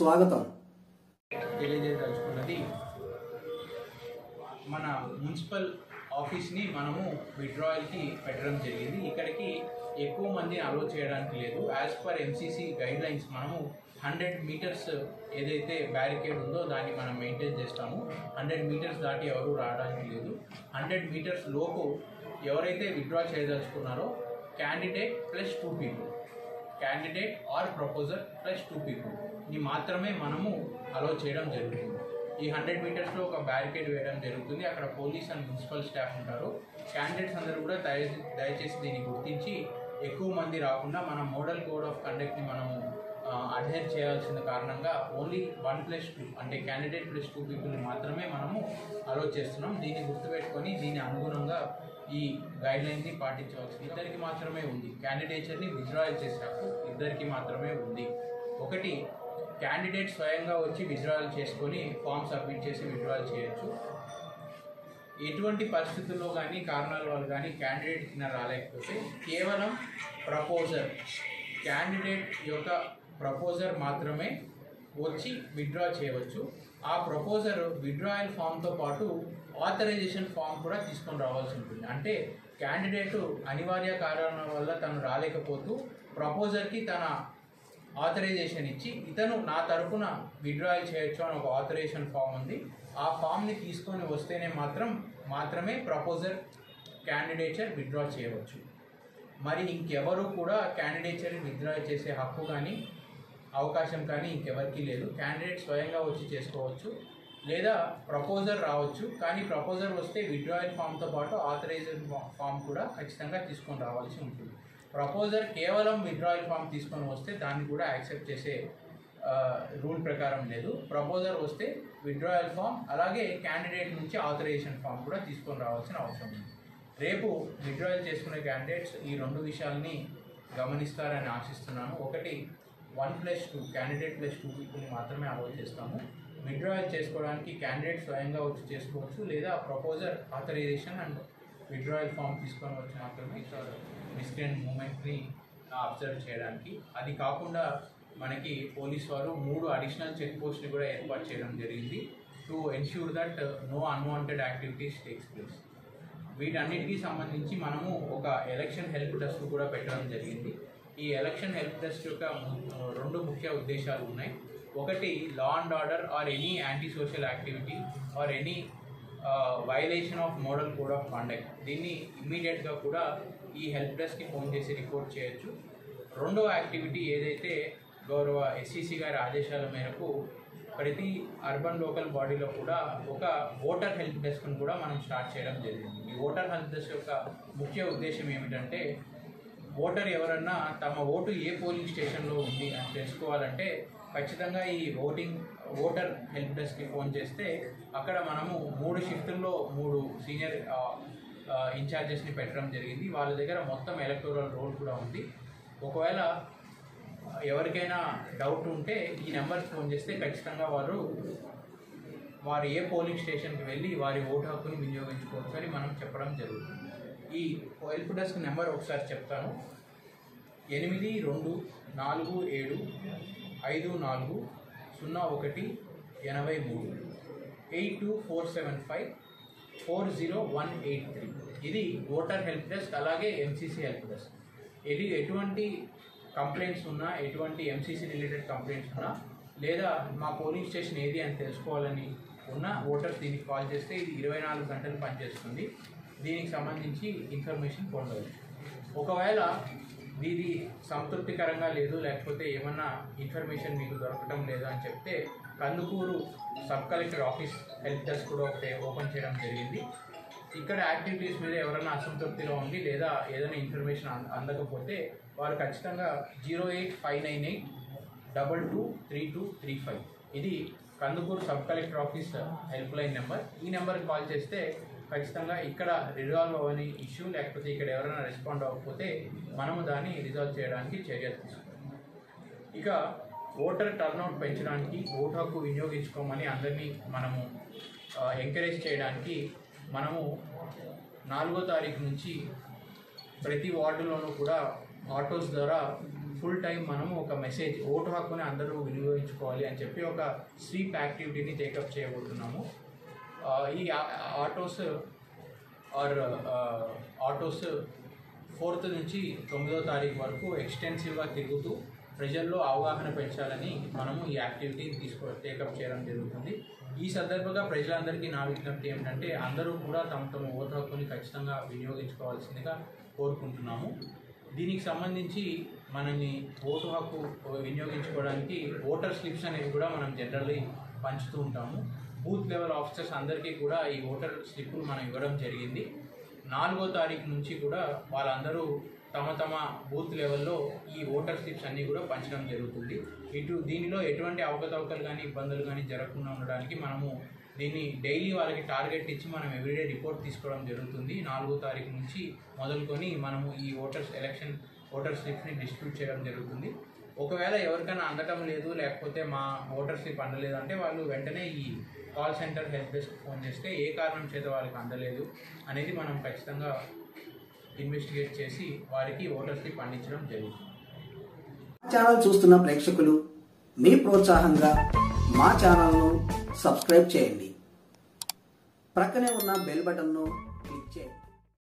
స్వాగతం. తెలియజేయదలుచుకున్నది మన మున్సిపల్ ఆఫీస్ని మనము విడ్రాయల్కి పెట్టడం జరిగింది. ఇక్కడికి ఎక్కువ మంది అలో చేయడానికి లేదు. As per MCC guidelines మనము హండ్రెడ్ మీటర్స్ ఏదైతే బ్యారికేడ్ ఉందో దాన్ని మనం మెయింటైన్ చేస్తాము. హండ్రెడ్ మీటర్స్ దాటి ఎవరు రావడానికి లేదు. హండ్రెడ్ మీటర్స్ లోపు ఎవరైతే withdraw చేయదలుచుకున్నారో candidate plus two people candidate or proposer plus two పీపుల్ని మాత్రమే మనము అలో చేయడం జరుగుతుంది. ఈ హండ్రెడ్ మీటర్స్లో ఒక బ్యారికేడ్ వేయడం జరుగుతుంది. అక్కడ పోలీస్ అండ్ మున్సిపల్ స్టాఫ్ ఉంటారు. క్యాండిడేట్స్ అందరూ కూడా దయ- దయచేసి దీన్ని గుర్తించి ఎక్కువ మంది రాకుండా మన మోడల్ కోడ్ ఆఫ్ కండక్ట్ని మనము అడ్హెర్ చేయాల్సిన కారణంగా ఓన్లీ వన్ ప్లస్ టూ అంటే క్యాండిడేట్ ప్లస్ టూ పీపుల్ని మాత్రమే మనము అలో చేస్తున్నాం. దీన్ని గుర్తుపెట్టుకొని దీని అనుగుణంగా ఈ గైడ్లైన్ని పాటించవచ్చు ఇద్దరికి మాత్రమే ఉంది. క్యాండిడేచర్ని విత్డ్రాయల్ చేసే హక్కు ఇద్దరికి మాత్రమే ఉంది. ఒకటి క్యాండిడేట్ స్వయంగా వచ్చి విత్డ్రాయల్ చేసుకొని ఫామ్ సబ్మిట్ చేసి విత్డ్రాయల్ చేయొచ్చు. ఎటువంటి పరిస్థితుల్లో కానీ కారణాల వల్ల కానీ క్యాండిడేట్ కింద రాలేకపోతే కేవలం ప్రపోజర్ క్యాండిడేట్ యొక్క ప్రపోజర్ మాత్రమే వచ్చి విత్డ్రా చేయవచ్చు. ఆ ప్రపోజర్ విత్డ్రాయల్ ఫామ్తో పాటు ఆథరైజేషన్ ఫామ్ కూడా తీసుకొని రావాల్సి ఉంటుంది. అంటే క్యాండిడేట్ అనివార్య కారణాల వల్ల తను రాలేకపోతూ ప్రపోజర్కి తన ఆథరైజేషన్ ఇచ్చి ఇతను నా తరపున విత్డ్రాయల్ చేయొచ్చు అని ఒక ఆథరైజేషన్ ఫామ్ ఉంది. ఆ ఫామ్ని తీసుకొని వస్తేనే మాత్రం మాత్రమే ప్రపోజర్ క్యాండిడేచర్ విత్డ్రా చేయవచ్చు. మరి ఇంకెవరు కూడా క్యాండిడేచర్ విత్డ్రా చేసే హక్కు కానీ అవకాశం కానీ ఇంకెవరికీ లేదు. క్యాండిడేట్ స్వయంగా వచ్చి చేసుకోవచ్చు. లేదా ప్రపోజర్ రావచ్చు. కానీ ప్రపోజర్ వస్తే విడ్రాయల్ ఫామ్తో పాటు ఆథరైజర్ ఫామ్ కూడా ఖచ్చితంగా తీసుకొని రావాల్సి ఉంటుంది. ప్రపోజర్ కేవలం విడ్రాయల్ ఫామ్ తీసుకొని వస్తే దాన్ని కూడా యాక్సెప్ట్ చేసే రూల్ ప్రకారం లేదు. ప్రపోజర్ వస్తే విడ్రాయల్ ఫామ్ అలాగే క్యాండిడేట్ నుంచి ఆథరైజేషన్ ఫామ్ కూడా తీసుకొని రావాల్సిన అవసరం ఉంది. రేపు విత్డ్రాయల్ చేసుకునే క్యాండిడేట్స్ ఈ రెండు విషయాల్ని గమనిస్తారని ఆశిస్తున్నాను. ఒకటి one plus two candidate plus two పీపుల్ని మాత్రమే అవాయిడ్ చేస్తాము. విత్డ్రాయల్ చేసుకోవడానికి క్యాండిడేట్ స్వయంగా వచ్చి చేసుకోవచ్చు లేదా proposer authorisation and withdrawal form తీసుకొని వచ్చి మాత్రమే మిస్క్రెంట్ మూమెంట్ని అబ్జర్వ్ చేయడానికి. అది కాకుండా మనకి పోలీస్ వారు మూడు అడిషనల్ చెక్ పోస్ట్ని కూడా ఏర్పాటు చేయడం జరిగింది. To ensure that no unwanted activities takes place వీటన్నిటికీ సంబంధించి మనము ఒక ఎలక్షన్ హెల్ప్ డెస్క్ కూడా పెట్టడం జరిగింది. ఈ ఎలక్షన్ హెల్ప్ డెస్క్ యొక్క రెండు ముఖ్య ఉద్దేశాలు ఉన్నాయి. ఒకటి law and order or any anti social activity or any violation of model code of conduct దీన్ని ఇమ్మీడియట్గా కూడా ఈ హెల్ప్ డెస్క్కి ఫోన్ చేసి రిపోర్ట్ చేయొచ్చు. రెండో యాక్టివిటీ ఏదైతే గౌరవ ఎస్సీసీ గారి ఆదేశాల మేరకు ప్రతి అర్బన్ లోకల్ బాడీలో కూడా ఒక ఓటర్ హెల్ప్ డెస్క్ను కూడా మనం స్టార్ట్ చేయడం జరిగింది. ఈ ఓటర్ హెల్ప్ డెస్క్ యొక్క ముఖ్య ఉద్దేశం ఏమిటంటే ఓటర్ ఎవరన్నా తమ ఓటు ఏ పోలింగ్ స్టేషన్లో ఉంది అని తెలుసుకోవాలంటే ఖచ్చితంగా ఈ ఓటింగ్ ఓటర్ హెల్ప్ డెస్క్కి ఫోన్ చేస్తే అక్కడ మనము మూడు షిఫ్టుల్లో మూడు సీనియర్ ఇన్ఛార్జెస్ని పెట్టడం జరిగింది. వాళ్ళ దగ్గర మొత్తం ఎలక్టోరల్ రోల్ కూడా ఉంది. ఒకవేళ ఎవరికైనా డౌట్ ఉంటే ఈ నెంబర్కి ఫోన్ చేస్తే ఖచ్చితంగా వారు వారు ఏ పోలింగ్ స్టేషన్కి వెళ్ళి వారి ఓటు హక్కుని వినియోగించుకోవచ్చు అని మనం చెప్పడం జరుగుతుంది. ఈ హెల్ప్ డెస్క్ నెంబర్ ఒకసారి చెప్తాను. ఎనిమిది రెండు నాలుగు ఏడు ఐదు నాలుగు సున్నా ఒకటి ఎనభై మూడు. Eight two four seven five four zero one eight three. ఇది ఓటర్ హెల్ప్ డెస్క్ అలాగే ఎంసీసీ హెల్ప్ డెస్క్. ఇది ఎటువంటి కంప్లైంట్స్ ఉన్నా ఎటువంటి ఎంసీసీ రిలేటెడ్ కంప్లైంట్స్ ఉన్నా లేదా మా పోలింగ్ స్టేషన్ ఏది అని తెలుసుకోవాలని ఉన్న ఓటర్స్ దీనికి కాల్ చేస్తే ఇది ఇరవై నాలుగు గంటలు పనిచేస్తుంది. దీనికి సంబంధించి ఇన్ఫర్మేషన్ పొందవచ్చు ఒకవేళ ఇది సంతృప్తికరంగా లేదు లేకపోతే ఏమన్నా ఇన్ఫర్మేషన్ మీకు దొరకటం లేదు అని చెప్తే Kandukur sub collector office help desk కూడా ఒకటి ఓపెన్ చేయడం జరిగింది. ఇక్కడ యాక్టివిటీస్ మీద ఎవరైనా అసంతృప్తిలో ఉంది లేదా ఏదైనా ఇన్ఫర్మేషన్ అంద- అందకపోతే వారు ఖచ్చితంగా zero eight five nine eight double two three two three five. ఇది Kandukur sub collector office help line number ఈ నెంబర్కి కాల్ చేస్తే ఖచ్చితంగా ఇక్కడ రిజాల్వ్ అవ్వని ఇష్యూ లేకపోతే ఇక్కడ ఎవరైనా రెస్పాండ్ అవ్వకపోతే మనము దాన్ని రిజాల్వ్ చేయడానికి చర్యలు తీసుకుంటాం ఇక ఓటర్ టర్నౌట్ పెంచడానికి ఓటు హక్కు వినియోగించుకోమని అందరినీ మనము ఎంకరేజ్ చేయడానికి మనము నాలుగో తారీఖు నుంచి ప్రతి వార్డులోనూ కూడా ఆటోస్ ద్వారా ఫుల్ టైం మనము ఒక మెసేజ్ ఓటు హక్కుని అందరూ వినియోగించుకోవాలి అని చెప్పి ఒక స్వీప్ యాక్టివిటీని టేకప్ చేయబోతున్నాము. ఈ ఆటోస్ ఆర్ ఆటోస్ ఫోర్త్ నుంచి తొమ్మిదో తారీఖు వరకు ఎక్స్టెన్సివ్గా తిరుగుతూ ప్రజల్లో అవగాహన పెంచాలని మనము ఈ యాక్టివిటీని తీసుకో టేకప్ చేయడం జరుగుతుంది. ఈ సందర్భంగా ప్రజలందరికీ నా విజ్ఞప్తి ఏమిటంటే అందరూ కూడా తమ తమ ఓటు హక్కుని ఖచ్చితంగా వినియోగించుకోవాల్సిందిగా కోరుకుంటున్నాము. దీనికి సంబంధించి మనని ఓటు హక్కు వినియోగించుకోవడానికి ఓటర్ స్లిప్స్ అనేవి కూడా మనం జనరల్లీ పంచుతూ ఉంటాము. బూత్ లెవెల్ ఆఫీసర్స్ అందరికీ కూడా ఈ ఓటర్ స్లిప్పులు మనం ఇవ్వడం జరిగింది. నాలుగో తారీఖు నుంచి కూడా వాళ్ళందరూ తమ తమ బూత్ లెవెల్లో ఈ ఓటర్ స్లిప్స్ అన్నీ కూడా పంచడం జరుగుతుంది. ఇటు దీనిలో ఎటువంటి అవకతవకలు కానీ ఇబ్బందులు కానీ జరగకుండా ఉండడానికి మనము దీన్ని డైలీ వాళ్ళకి టార్గెట్ ఇచ్చి మనం ఎవ్రీడే రిపోర్ట్ తీసుకోవడం జరుగుతుంది. నాలుగో తారీఖు నుంచి మొదలుకొని మనము ఈ ఓటర్స్ ఎలక్షన్ ఓటర్ స్లిప్స్ని డిస్ట్రిబ్యూట్ చేయడం జరుగుతుంది. ఒకవేళ ఎవరికైనా అందటం లేదు లేకపోతే మా ఓటర్ స్లిప్ అందలేదు అంటే వాళ్ళు వెంటనే ఈ call centre help desk phone చేస్తే ఏ కారణం చేత వాళ్ళకి అందలేదు అనేది మనం ఖచ్చితంగా ఇన్వెస్టిగేట్ చేసి వారికి ఓటర్ స్లిప్ అందించడం జరుగుతుంది. ఛానల్ చూస్తున్న ప్రేక్షకులు మీ ప్రోత్సాహంగా మా ఛానల్ను సబ్స్క్రైబ్ చేయండి. ప్రక్కనే ఉన్న బెల్ బటన్ను